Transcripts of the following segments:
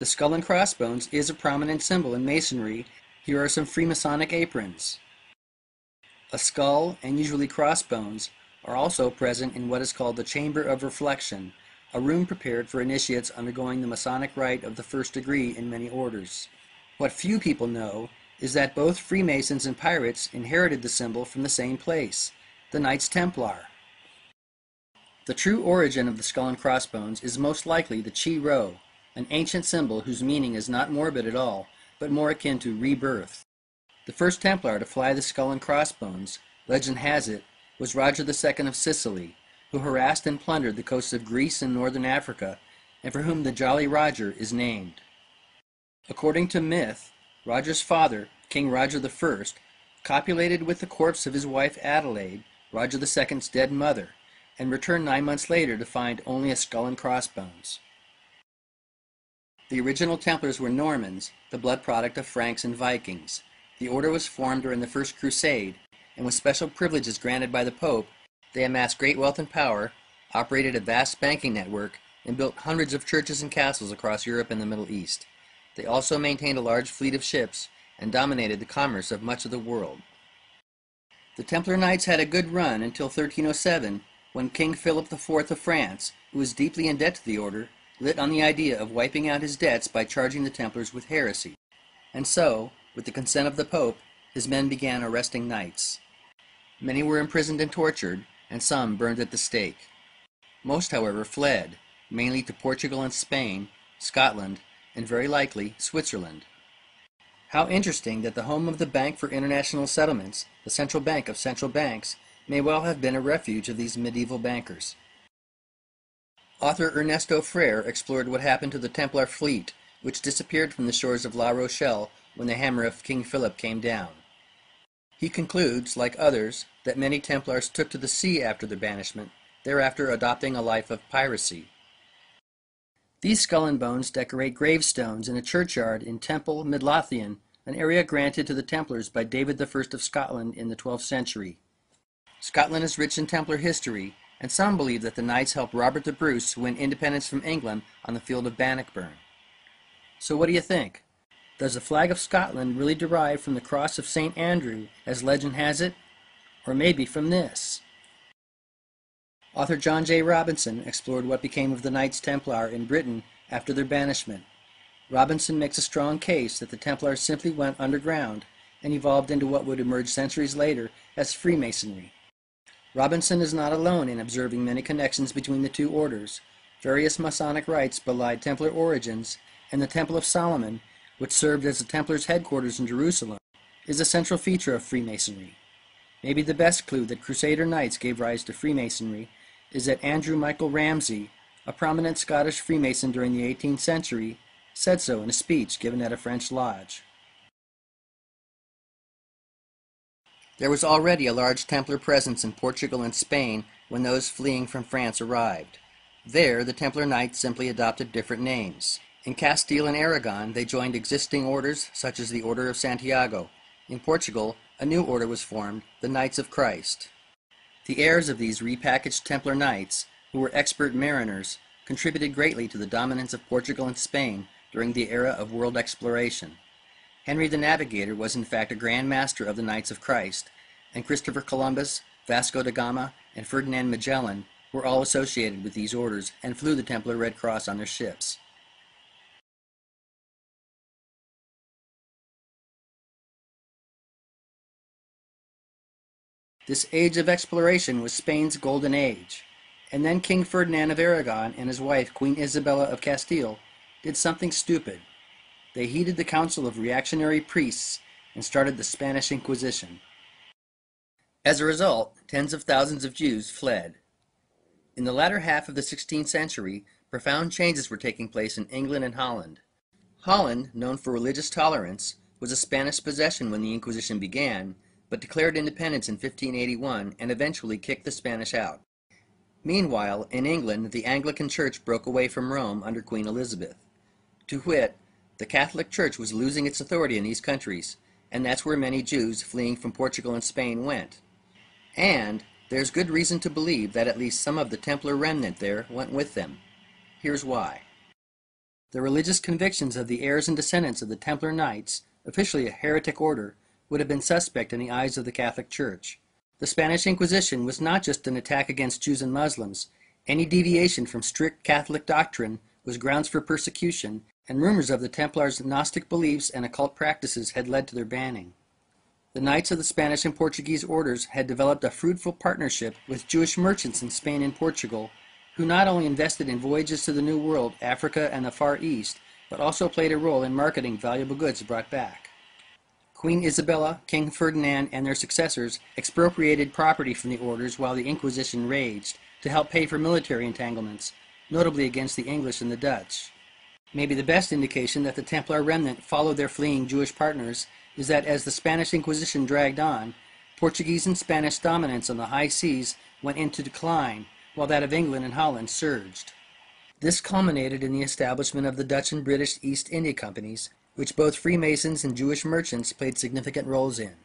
The skull and crossbones is a prominent symbol in Masonry. Here are some Freemasonic aprons. A skull and usually crossbones are also present in what is called the Chamber of Reflection, a room prepared for initiates undergoing the Masonic rite of the first degree in many orders. What few people know is that both Freemasons and pirates inherited the symbol from the same place, the Knights Templar. The true origin of the skull and crossbones is most likely the Chi Rho, an ancient symbol whose meaning is not morbid at all, but more akin to rebirth. The first Templar to fly the skull and crossbones, legend has it, was Roger II of Sicily, who harassed and plundered the coasts of Greece and northern Africa, and for whom the Jolly Roger is named. According to myth, Roger's father, King Roger I, copulated with the corpse of his wife Adelaide, Roger II's dead mother, and returned nine months later to find only a skull and crossbones. The original Templars were Normans, the blood product of Franks and Vikings. The order was formed during the First Crusade, and with special privileges granted by the Pope, they amassed great wealth and power, operated a vast banking network, and built hundreds of churches and castles across Europe and the Middle East. They also maintained a large fleet of ships and dominated the commerce of much of the world. The Templar Knights had a good run until 1307, when King Philip IV of France, who was deeply in debt to the order, lit on the idea of wiping out his debts by charging the Templars with heresy. And so, with the consent of the Pope, his men began arresting knights. Many were imprisoned and tortured, and some burned at the stake. Most, however, fled, mainly to Portugal and Spain, Scotland, and very likely Switzerland. How interesting that the home of the Bank for International Settlements, the central bank of central banks, may well have been a refuge of these medieval bankers. Author Ernesto Frers explored what happened to the Templar fleet, which disappeared from the shores of La Rochelle when the hammer of King Philip came down. He concludes, like others, that many Templars took to the sea after their banishment, thereafter adopting a life of piracy. These skull and bones decorate gravestones in a churchyard in Temple, Midlothian, an area granted to the Templars by David I of Scotland in the 12th century. Scotland is rich in Templar history, and some believe that the Knights helped Robert the Bruce win independence from England on the field of Bannockburn. So what do you think? Does the flag of Scotland really derive from the cross of St. Andrew, as legend has it? Or maybe from this? Author John J. Robinson explored what became of the Knights Templar in Britain after their banishment. Robinson makes a strong case that the Templars simply went underground and evolved into what would emerge centuries later as Freemasonry. Robinson is not alone in observing many connections between the two orders. Various Masonic rites belie Templar origins, and the Temple of Solomon, which served as the Templars' headquarters in Jerusalem, is a central feature of Freemasonry. Maybe the best clue that Crusader Knights gave rise to Freemasonry is that Andrew Michael Ramsay, a prominent Scottish Freemason during the 18th century, said so in a speech given at a French lodge. There was already a large Templar presence in Portugal and Spain when those fleeing from France arrived. There, the Templar Knights simply adopted different names. In Castile and Aragon, they joined existing orders such as the Order of Santiago. In Portugal, a new order was formed, the Knights of Christ. The heirs of these repackaged Templar Knights, who were expert mariners, contributed greatly to the dominance of Portugal and Spain during the era of world exploration. Henry the Navigator was in fact a Grand Master of the Knights of Christ, and Christopher Columbus, Vasco da Gama, and Ferdinand Magellan were all associated with these orders and flew the Templar Red Cross on their ships. This age of exploration was Spain's golden age. And then King Ferdinand of Aragon and his wife, Queen Isabella of Castile, did something stupid. They heeded the counsel of reactionary priests and started the Spanish Inquisition. As a result, tens of thousands of Jews fled. In the latter half of the 16th century, profound changes were taking place in England and Holland. Holland, known for religious tolerance, was a Spanish possession when the Inquisition began, but declared independence in 1581 and eventually kicked the Spanish out. Meanwhile, in England, the Anglican Church broke away from Rome under Queen Elizabeth. To wit, the Catholic Church was losing its authority in these countries, and that's where many Jews fleeing from Portugal and Spain went. And there's good reason to believe that at least some of the Templar remnant there went with them. Here's why. The religious convictions of the heirs and descendants of the Templar Knights, officially a heretic order, would have been suspect in the eyes of the Catholic Church. The Spanish Inquisition was not just an attack against Jews and Muslims. Any deviation from strict Catholic doctrine was grounds for persecution, and rumors of the Templars' Gnostic beliefs and occult practices had led to their banning. The Knights of the Spanish and Portuguese orders had developed a fruitful partnership with Jewish merchants in Spain and Portugal, who not only invested in voyages to the New World, Africa, and the Far East, but also played a role in marketing valuable goods brought back. Queen Isabella, King Ferdinand, and their successors expropriated property from the orders while the Inquisition raged to help pay for military entanglements, notably against the English and the Dutch. Maybe the best indication that the Templar remnant followed their fleeing Jewish partners is that as the Spanish Inquisition dragged on, Portuguese and Spanish dominance on the high seas went into decline, while that of England and Holland surged. This culminated in the establishment of the Dutch and British East India Companies, which both Freemasons and Jewish merchants played significant roles in.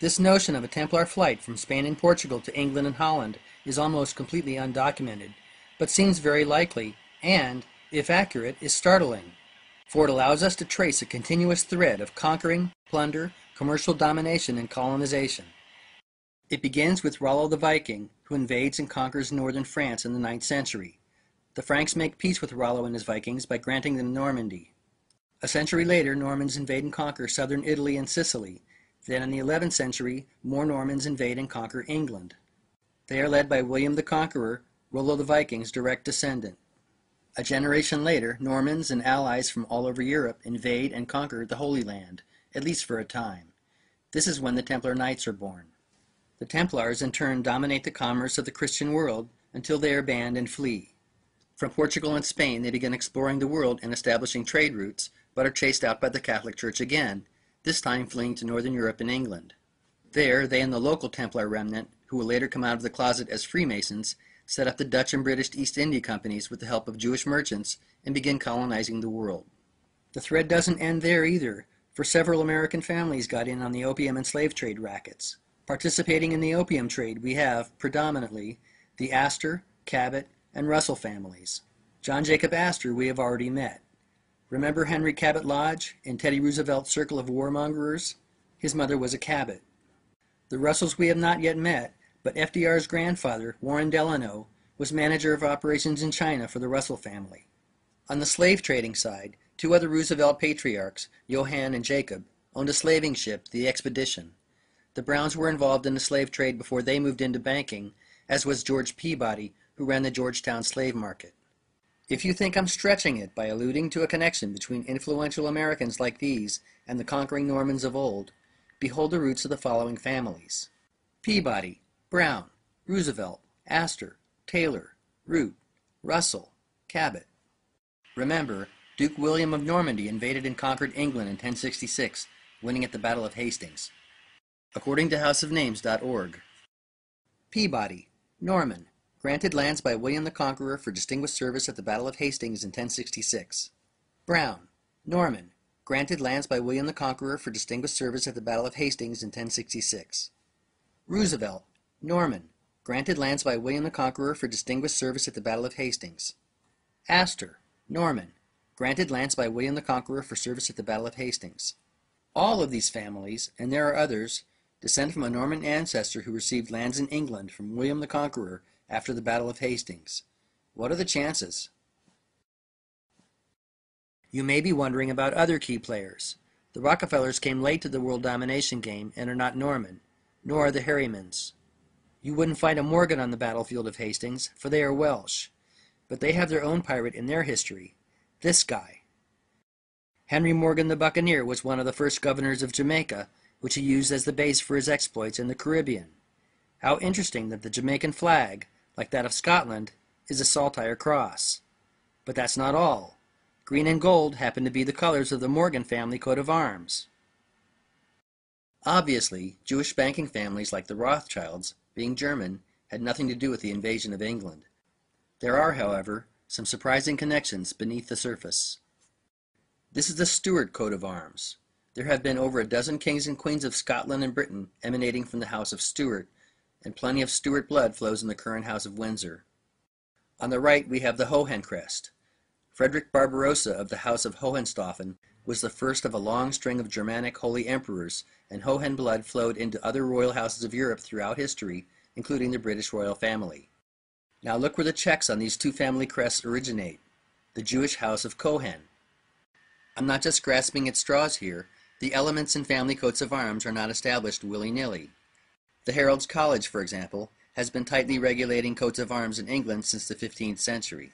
This notion of a Templar flight from Spain and Portugal to England and Holland is almost completely undocumented, but seems very likely, and, if accurate, is startling for it allows us to trace a continuous thread of conquering, plunder, commercial domination, and colonization. It begins with Rollo the Viking, who invades and conquers northern France in the 9th century. The Franks make peace with Rollo and his Vikings by granting them Normandy. A century later, Normans invade and conquer southern Italy and Sicily. Then in the 11th century, more Normans invade and conquer England. They are led by William the Conqueror, Rollo the Viking's direct descendant. A generation later, Normans and allies from all over Europe invade and conquer the Holy Land, at least for a time. This is when the Templar Knights are born. The Templars in turn dominate the commerce of the Christian world until they are banned and flee. From Portugal and Spain they begin exploring the world and establishing trade routes, but are chased out by the Catholic Church again, this time fleeing to Northern Europe and England. There, they and the local Templar remnant, who will later come out of the closet as Freemasons, set up the Dutch and British East India Companies with the help of Jewish merchants, and begin colonizing the world. The thread doesn't end there either, for several American families got in on the opium and slave trade rackets. Participating in the opium trade, we have, predominantly, the Astor, Cabot, and Russell families. John Jacob Astor we have already met. Remember Henry Cabot Lodge in Teddy Roosevelt's circle of warmongers? His mother was a Cabot. The Russells we have not yet met, but FDR's grandfather, Warren Delano, was manager of operations in China for the Russell family. On the slave trading side, two other Roosevelt patriarchs, Johann and Jacob, owned a slaving ship, the Expedition. The Browns were involved in the slave trade before they moved into banking, as was George Peabody, who ran the Georgetown slave market. If you think I'm stretching it by alluding to a connection between influential Americans like these and the conquering Normans of old, behold the roots of the following families. Peabody, Brown, Roosevelt, Astor, Taylor, Root, Russell, Cabot. Remember, Duke William of Normandy invaded and conquered England in 1066, winning at the Battle of Hastings. According to houseofnames.org. Peabody, Norman, granted lands by William the Conqueror for distinguished service at the Battle of Hastings in 1066. Brown, Norman, granted lands by William the Conqueror for distinguished service at the Battle of Hastings in 1066. Roosevelt, Norman, granted lands by William the Conqueror for distinguished service at the Battle of Hastings. Astor, Norman, granted lands by William the Conqueror for service at the Battle of Hastings. All of these families, and there are others, descend from a Norman ancestor who received lands in England from William the Conqueror after the Battle of Hastings. What are the chances? You may be wondering about other key players. The Rockefellers came late to the world domination game and are not Norman, nor are the Harrimans. You wouldn't find a Morgan on the battlefield of Hastings, for they are Welsh. But they have their own pirate in their history. This guy. Henry Morgan the Buccaneer was one of the first governors of Jamaica, which he used as the base for his exploits in the Caribbean. How interesting that the Jamaican flag, like that of Scotland, is a saltire cross. But that's not all. Green and gold happen to be the colors of the Morgan family coat of arms. Obviously, Jewish banking families like the Rothschilds being German, had nothing to do with the invasion of England. There are, however, some surprising connections beneath the surface. This is the Stuart coat of arms. There have been over a dozen kings and queens of Scotland and Britain emanating from the House of Stuart, and plenty of Stuart blood flows in the current House of Windsor. On the right we have the Hohen crest. Frederick Barbarossa of the House of Hohenstaufen was the first of a long string of Germanic holy emperors, and Hohen blood flowed into other royal houses of Europe throughout history, including the British royal family. Now look where the checks on these two family crests originate the Jewish house of Cohen. I'm not just grasping at straws here, the elements in family coats of arms are not established willy nilly. The Herald's College, for example, has been tightly regulating coats of arms in England since the 15th century.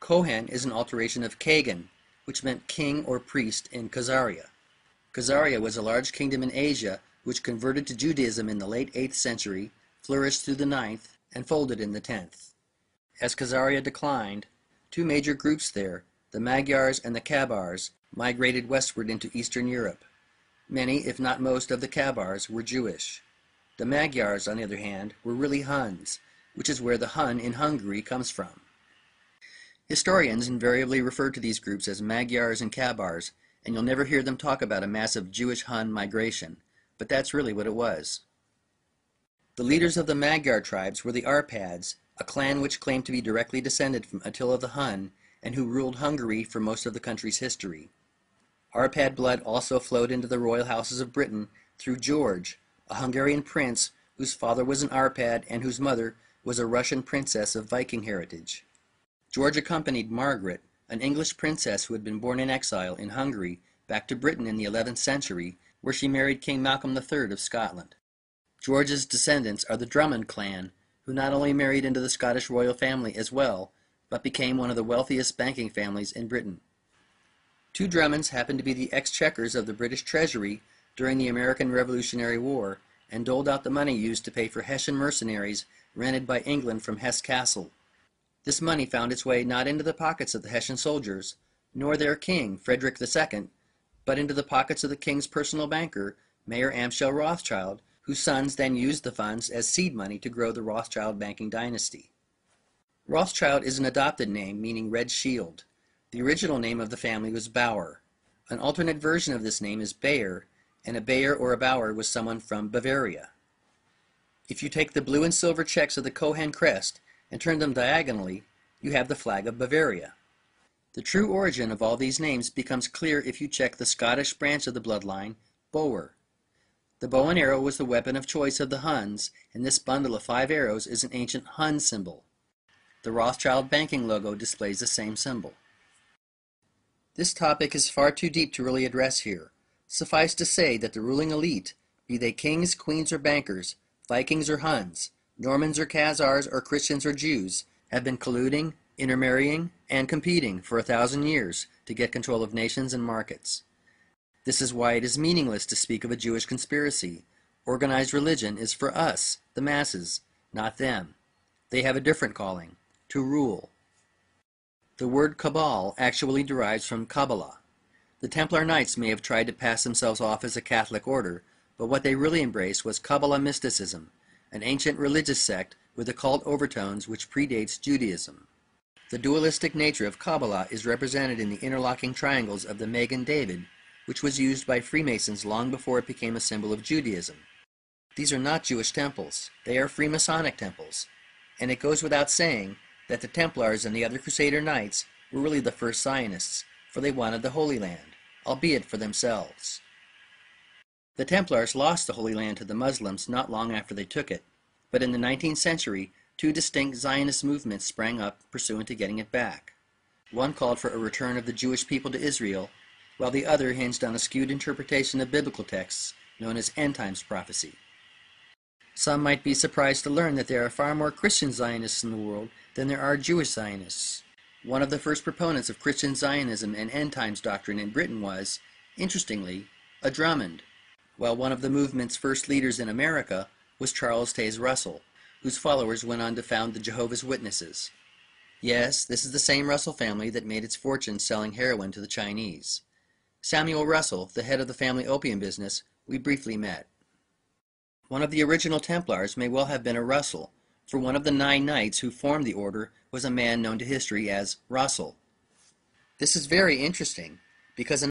Cohen is an alteration of Kagan, which meant king or priest in Khazaria. Khazaria was a large kingdom in Asia which converted to Judaism in the late 8th century, flourished through the 9th, and folded in the 10th. As Khazaria declined, two major groups there, the Magyars and the Kabars, migrated westward into Eastern Europe. Many, if not most, of the Kabars were Jewish. The Magyars, on the other hand, were really Huns, which is where the Hun in Hungary comes from. Historians invariably refer to these groups as Magyars and Kabars, and you'll never hear them talk about a massive Jewish Hun migration, but that's really what it was. The leaders of the Magyar tribes were the Arpads, a clan which claimed to be directly descended from Attila the Hun and who ruled Hungary for most of the country's history. Arpad blood also flowed into the royal houses of Britain through George, a Hungarian prince whose father was an Arpad and whose mother was a Russian princess of Viking heritage. George accompanied Margaret, an English princess who had been born in exile in Hungary, back to Britain in the 11th century, where she married King Malcolm III of Scotland. George's descendants are the Drummond clan, who not only married into the Scottish royal family as well, but became one of the wealthiest banking families in Britain. Two Drummonds happened to be the exchequers of the British Treasury during the American Revolutionary War and doled out the money used to pay for Hessian mercenaries rented by England from Hesse-Kassel. This money found its way not into the pockets of the Hessian soldiers, nor their king, Frederick II, but into the pockets of the king's personal banker, Mayer Amschel Rothschild, whose sons then used the funds as seed money to grow the Rothschild banking dynasty. Rothschild is an adopted name meaning red shield. The original name of the family was Bauer. An alternate version of this name is Bayer, and a Bayer or a Bauer was someone from Bavaria. If you take the blue and silver checks of the Cohen crest and turn them diagonally, you have the flag of Bavaria. The true origin of all these names becomes clear if you check the Scottish branch of the bloodline, Boer. The bow and arrow was the weapon of choice of the Huns, and this bundle of five arrows is an ancient Hun symbol. The Rothschild banking logo displays the same symbol. This topic is far too deep to really address here. Suffice to say that the ruling elite, be they kings, queens, or bankers, Vikings or Huns, Normans or Khazars, or Christians or Jews, have been colluding, intermarrying, and competing for a thousand years to get control of nations and markets. This is why it is meaningless to speak of a Jewish conspiracy. Organized religion is for us, the masses, not them. They have a different calling, to rule. The word cabal actually derives from Kabbalah. The Templar Knights may have tried to pass themselves off as a Catholic order, but what they really embraced was Kabbalah mysticism, an ancient religious sect with occult overtones which predates Judaism. The dualistic nature of Kabbalah is represented in the interlocking triangles of the Magen David which was used by Freemasons long before it became a symbol of Judaism. These are not Jewish temples, they are Freemasonic temples, and it goes without saying that the Templars and the other Crusader Knights were really the first Zionists, for they wanted the Holy Land, albeit for themselves. The Templars lost the Holy Land to the Muslims not long after they took it, but in the 19th century, two distinct Zionist movements sprang up pursuant to getting it back. One called for a return of the Jewish people to Israel, while the other hinged on a skewed interpretation of biblical texts known as end times prophecy. Some might be surprised to learn that there are far more Christian Zionists in the world than there are Jewish Zionists. One of the first proponents of Christian Zionism and end times doctrine in Britain was, interestingly, a Drummond, while one of the movement's first leaders in America was Charles Taze Russell, whose followers went on to found the Jehovah's Witnesses. Yes, this is the same Russell family that made its fortune selling heroin to the Chinese. Samuel Russell, the head of the family opium business, we briefly met. One of the original Templars may well have been a Russell, for one of the nine knights who formed the order was a man known to history as Russell. This is very interesting because